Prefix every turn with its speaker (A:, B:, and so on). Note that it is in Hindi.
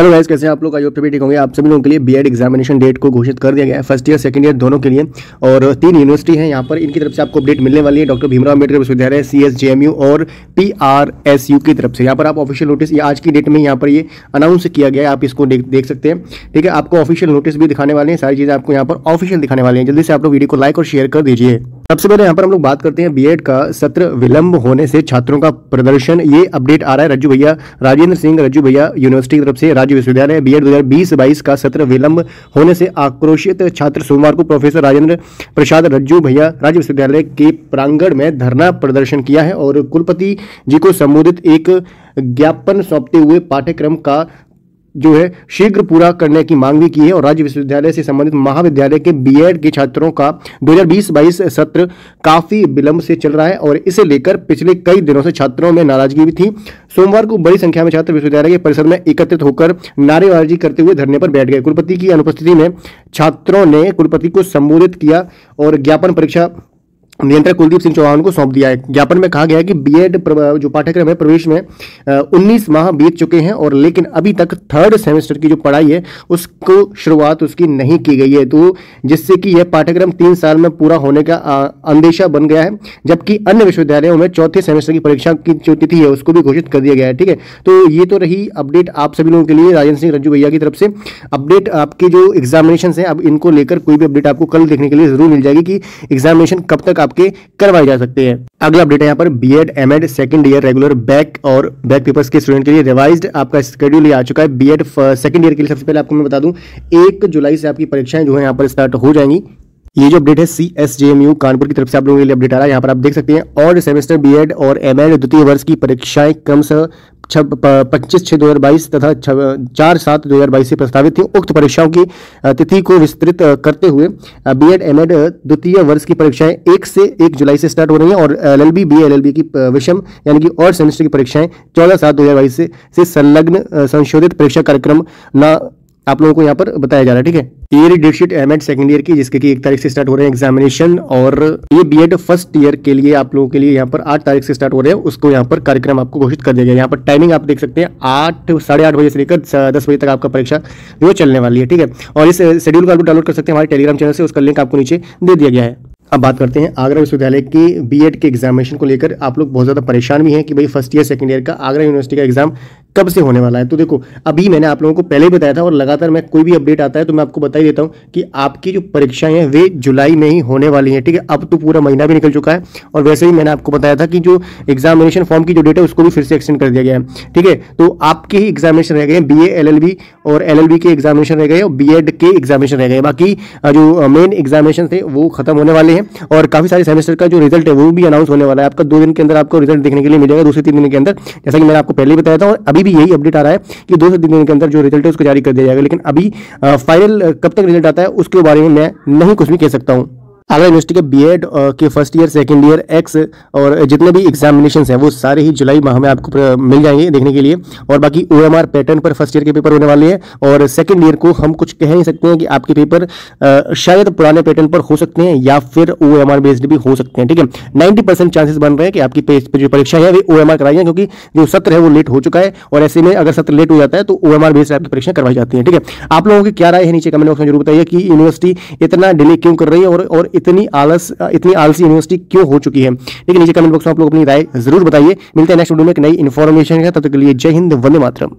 A: हेलो गाइस कैसे हैं आप लोग? आई होप ठीक होंगे। आप सभी लोगों के लिए बीएड एग्जामिनेशन डेट को घोषित कर दिया गया है। फ़र्स्ट ईयर सेकंड ईयर दोनों के लिए। और तीन यूनिवर्सिटी हैं यहाँ पर। इनकी तरफ़ से आपको अपडेट मिलने वाली है। डॉक्टर भीमराव अंबेडकर विश्वविद्यालय सी एस और पी की तरफ़ से। यहाँ पर आप ऑफिशियल नोटिस आज की डेट में यहाँ पर ये अनाउंस किया गया है। आप इसको देख सकते हैं। ठीक है, आपको ऑफिशियल नोटिस भी दिखाने वाले हैं। सारी चीज़ें आपको यहाँ पर ऑफिशियल दिखाने वाले हैं। जल्दी से आप लोग वीडियो को लाइक और शेयर कर दीजिए। सबसे पहले यहाँ पर हम लोग बात करते हैं बीएड का सत्र विलंब होने से छात्रों का प्रदर्शन। ये अपडेट आ रहा है रज्जू भैया, राजेंद्र सिंह रज्जू भैया यूनिवर्सिटी की तरफ़ से, राज्य विश्वविद्यालय बीएड 2020-22 का सत्र विलंब होने से आक्रोशित छात्र सोमवार को प्रोफेसर राजेंद्र प्रसाद रज्जू भैया राज्य विश्वविद्यालय के प्रांगण में धरना प्रदर्शन किया है और कुलपति जी को संबोधित एक ज्ञापन सौंपते हुए पाठ्यक्रम का जो है शीघ्र पूरा करने की मांग भी की है और राज्य विश्वविद्यालय से संबंधित महाविद्यालय के बीएड के छात्रों का 2020-22 सत्र काफ़ी विलंब से चल रहा है और इसे लेकर पिछले कई दिनों से छात्रों में नाराज़गी भी थी। सोमवार को बड़ी संख्या में छात्र विश्वविद्यालय के परिसर में एकत्रित होकर नारेबाजी करते हुए धरने पर बैठ गए। कुलपति की अनुपस्थिति में छात्रों ने कुलपति को संबोधित किया और ज्ञापन परीक्षा नियंत्रक कुलदीप सिंह चौहान को सौंप दिया है। ज्ञापन में कहा गया है कि बीएड जो पाठ्यक्रम है, प्रवेश में 19 माह बीत चुके हैं और लेकिन अभी तक थर्ड सेमेस्टर की जो पढ़ाई है, उसको शुरुआत उसकी नहीं की गई है। तो जिससे कि यह पाठ्यक्रम तीन साल में पूरा होने का अंदेशा बन गया है, जबकि अन्य विश्वविद्यालयों में चौथे सेमेस्टर की परीक्षा की जो तिथि है, उसको भी घोषित कर दिया गया है। ठीक है? तो ये तो रही अपडेट आप सभी लोगों के लिए, राजेंद्र सिंह रज्जू भैया की तरफ़ से। अपडेट आपके जो एग्जामिनेशन है, अब इनको लेकर कोई भी अपडेट आपको कल देखने के लिए ज़रूर मिल जाएगी कि एग्जामिनेशन कब तक आपके करवाए जा सकते हैं। अगला अपडेट है यहाँ पर B Ed M Ed second year regular back और बैक पेपर्स के स्टूडेंट के लिए रिवाइज्ड आपका ये आ चुका है। बी एड सेकेंड ईयर के लिए सबसे पहले आपको मैं बता दूँ, एक जुलाई से आपकी परीक्षाएँ जो है यहाँ पर स्टार्ट हो जाएँगी। ये जो अपडेट है सी एस कानपुर की तरफ़ से आप लोगों के लिए अपडेट आ रहा है। यहाँ पर आप देख सकते हैं और सेमेस्टर बीएड और एमएड द्वितीय वर्ष की परीक्षाएँ क्रमशः पच्चीस छः दो हज़ार बाईस तथा चार सात दो हज़ार बाईस से प्रस्तावित थी उक्त परीक्षाओं की तिथि को विस्तृत करते हुए बी एड एम एड द्वितीय वर्ष की परीक्षाएँ एक से एक जुलाई से स्टार्ट हो रही हैं और L L B B L L B की विषम यानी कि और सेमेस्टर की परीक्षाएँ चौदह सात दो हज़ार बाईस से, संलग्न संशोधित परीक्षा कार्यक्रम न आप लोगों को यहाँ पर बताया जा रहा है, ठीक है? Year datesheet M Ed second year की, जिसके की एक तारीख से स्टार्ट हो रहे हैं एग्जामिनेशन और ये बी फ़र्स्ट ईयर के लिए आप लोगों के लिए यहाँ पर आठ तारीख से स्टार्ट हो रहे हैं, उसको यहाँ पर कार्यक्रम आपको घोषित कर दिया गया यहाँ पर टाइमिंग आप देख सकते हैं, आठ, साढ़े आठ बजे से लेकर दस बजे तक आपका परीक्षा जो चलने वाली है, ठीक है? और इस शेड्यूल को आप डाउनलोड कर सकते हैं, हमारे टेलीग्राम चैनल से, उसका लिंक आपको नीचे दे दिया गया है। अब बात करते हैं आगरा विश्वविद्यालय की बीएड के एग्जामिनेशन को लेकर। आप लोग बहुत ज़्यादा परेशान भी हैं कि भाई फ़र्स्ट ईयर सेकंड ईयर का आगरा यूनिवर्सिटी का एग्ज़ाम कब से होने वाला है? तो देखो, अभी मैंने आप लोगों को पहले ही बताया था और लगातार मैं कोई भी अपडेट आता है तो मैं आपको बता ही देता हूँ कि आपकी जो परीक्षाएँ हैं, वे जुलाई में ही होने वाली हैं, ठीक है? अब तो पूरा महीना भी निकल चुका है और वैसे ही मैंने आपको बताया था कि जो एग्जामिनेशन फॉर्म की जो डेट है, उसको भी फिर से एक्सटेंड कर दिया गया है, ठीक है? तो आपके ही एग्जामिनेशन रह गए बी ए और एलएलबी के एग्जामिनेशन रह गए और बी के एग्जामिनेशन रह गए बाकी जो मेन एग्जामिनेशन थे, वो खत्म होने वाले हैं और काफ़ी सारे सेमेस्टर का जो रिज़ल्ट है, वो भी अनाउंस होने वाला है। आपका दो दिन के अंदर आपको रिज़ल्ट देखने के लिए मिलेगा दूसरे तीन दिन के अंदर, जैसा कि मैंने आपको पहले ही बताया था और अभी भी यही अपडेट आ रहा है कि दो से तीन दिन के अंदर जो रिज़ल्ट है उसको जारी कर दिया जाएगा। लेकिन अभी फाइनल कब तक रिज़ल्ट आता है, उसके बारे में मैं नहीं कुछ भी कह सकता हूँ। आगरा यूनिवर्सिटी के बीएड के first year second year ex और जितने भी एग्जामिनेशन हैं, वो सारे ही जुलाई माह में आपको मिल जाएँगे देखने के लिए। और बाकी ओएमआर पैटर्न पर फ़र्स्ट ईयर के पेपर होने वाले हैं। और सेकंड ईयर को हम कुछ कह नहीं सकते हैं कि आपके पेपर शायद पुराने पैटर्न पर हो सकते हैं या फिर ओएमआर बेस्ड भी हो सकते हैं, ठीक है? नाइन्टी परसेंट चांसेस बन रहे हैं कि आपकी जो परीक्षा है, वे ओ एम कराई है क्योंकि जो सत्र है, वो लेट हो चुका है। और ऐसे में अगर सत्र लेट हो जाता है तो ओ बेस्ड आपकी परीक्षा करवाई जाती है, ठीक है? आप लोगों की क्या राय है नीचे कमेंट बॉक्स में ज़रूर बताइए कि यूनिवर्सिटी इतना डिले क्यों कर रही है और इतनी आलस, इतनी आलसी यूनिवर्सिटी क्यों हो चुकी है? लेकिन नीचे कमेंट बॉक्स में आप लोग अपनी राय ज़रूर बताइए। मिलते हैं नेक्स्ट वीडियो में एक नई इन्फॉर्मेशन है तब तक के लिए जय हिंद, वंदे मातरम।